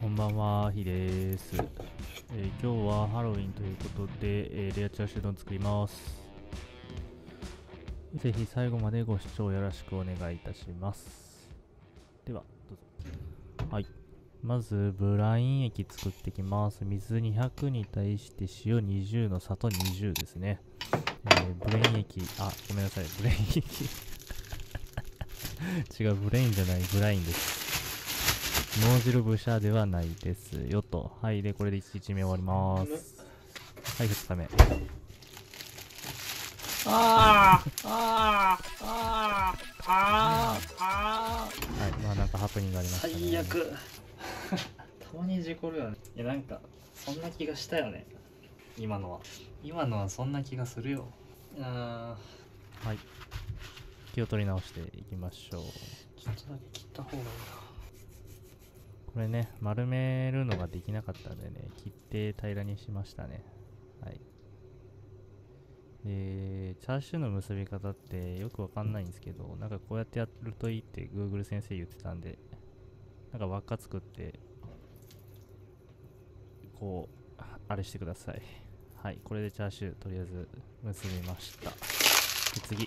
こんばんは、ひです、えー今日はハロウィンということで、えーレアチャーシュー丼作ります。ぜひ最後までご視聴よろしくお願いいたします。では、どうぞ。はい。まず、ブライン液作ってきます。水200に対して塩20の砂糖20ですね。えーブレイン液、あ、ごめんなさい、ブレイン液。違う、ブレインじゃない、ブラインです。脳汁ブシャではないですよと。はい、で、これで1日目終わります。はい、2日目。あーあーあーあーあはい、まあなんかハプニングがありましたね。最悪たまに事故るよねいやなんかそんな気がしたよね今のは今のはそんな気がするよあはい。気を取り直していきましょう。ーちょっとだけ切った方がいいこれね、丸めるのができなかったんでね、切って平らにしましたね。はい。で、チャーシューの結び方ってよくわかんないんですけど、なんかこうやってやるといいって Google 先生言ってたんで、なんか輪っか作って、こう、あれしてください。はい、これでチャーシューとりあえず結びました。で次。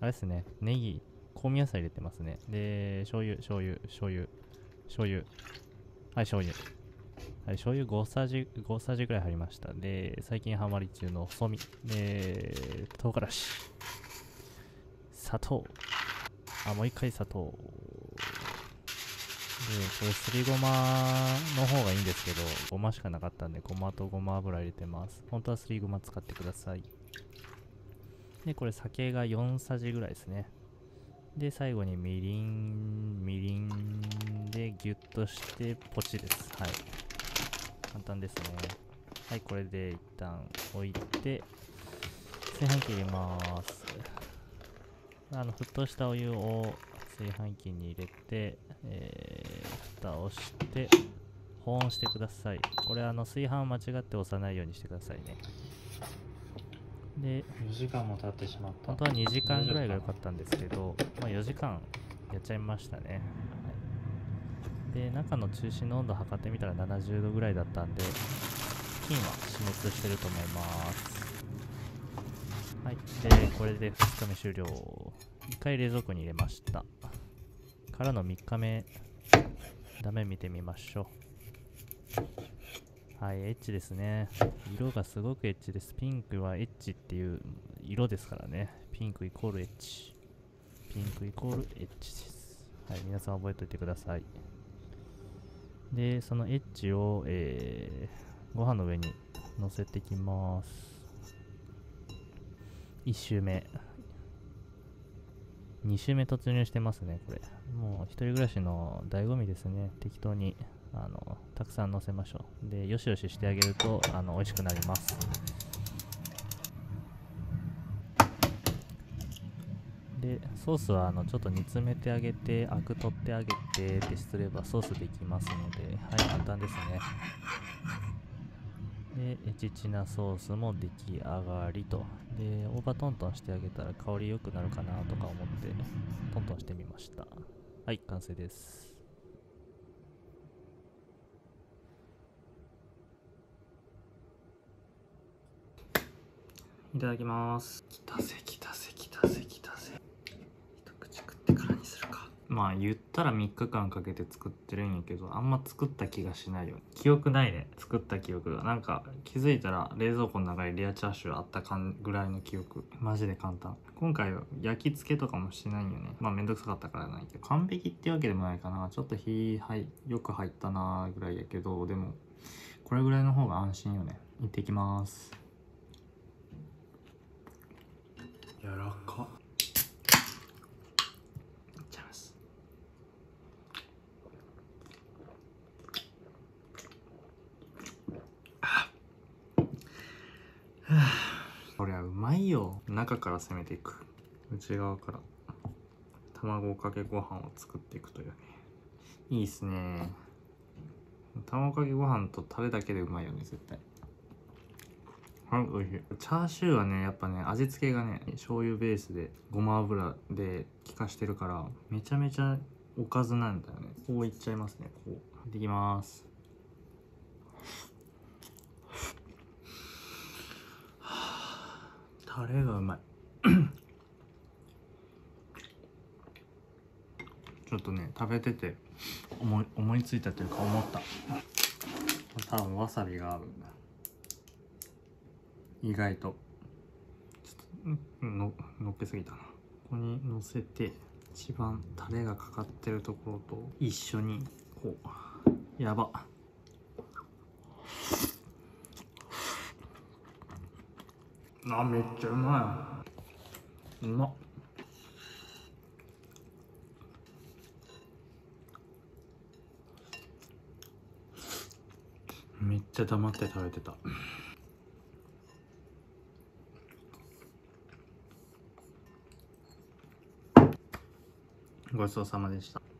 あれですね、ネギ、香味野菜入れてますね。で、醤油、醤油、醤油、醤油。はい、醤油。はい、醤油5さじ、5さじぐらい入りました。で、最近ハマり中の細身。で、唐辛子。砂糖。あ、もう一回砂糖。で、これすりごまの方がいいんですけど、ごましかなかったんで、ごまとごま油入れてます。本当はすりごま使ってください。で、これ酒が4さじぐらいですね。で、最後にみりん、みりんでギュッとしてポチです。はい。簡単ですね。はい、これで一旦置いて、炊飯器入れます。あの、沸騰したお湯を炊飯器に入れて、えー、蓋をして、保温してください。これあの、炊飯間違って押さないようにしてくださいね。で、4時間も経ってしまった。本当は2時間ぐらいが良かったんですけど、まあ、4時間やっちゃいましたね、はい。で中の中心の温度測ってみたら70度ぐらいだったんで菌は死滅してると思います。はい。でこれで2日目終了。1回冷蔵庫に入れました。からの3日目ダメ見てみましょうはい、エッチですね。色がすごくエッチです。ピンクはエッチっていう色ですからね。ピンクイコールエッチ。ピンクイコールエッチです。はい、皆さん覚えておいてください。で、そのエッジを、えー、ご飯の上に乗せていきます。1周目。2周目突入してますね、これ。もう一人暮らしの醍醐味ですね。適当にあのたくさん乗せましょう。でよしよししてあげるとあの美味しくなります。でソースはあのちょっと煮詰めてあげてアク取ってあげてってすればソースできますのではい簡単ですね。でエチチナソースも出来上がりと。でオーバートントンしてあげたら香り良くなるかなとか思ってトントンしてみました。はい完成です。いただきます。来たぜ来たぜ来たぜ来たぜ。一口食ってからにするか。まあ言ったら3日間かけて作ってるんやけどあんま作った気がしないよ記憶ないね。作った記憶が。なんか気づいたら冷蔵庫の中にレアチャーシューあったかんぐらいの記憶。マジで簡単。今回は焼き付けとかもしてないよね。まあめんどくさかったからないけど。完璧ってわけでもないかな。ちょっと火はいよく入ったなぐらいやけど。でもこれぐらいの方が安心よね。いってきます。柔らか。いっちゃいます。これはうまいよ。中から攻めていく。内側から。卵かけご飯を作っていくというね。いいっすね。卵かけご飯とタレだけでうまいよね絶対はい、美味しい。チャーシューはね、やっぱね、味付けがね、醤油ベースで、ごま油で効かしてるから、めちゃめちゃおかずなんだよね。こういっちゃいますね。こうできます。タレがうまい。ちょっとね食べてて思い思いついたというか思った。多分わさびが合う意外と。ちょっとののっけすぎたな。ここにのせて一番タレがかかってるところと一緒にこうやば。あめっちゃうまい。うま。っめっちゃ黙って食べてた。ごちそうさまでした。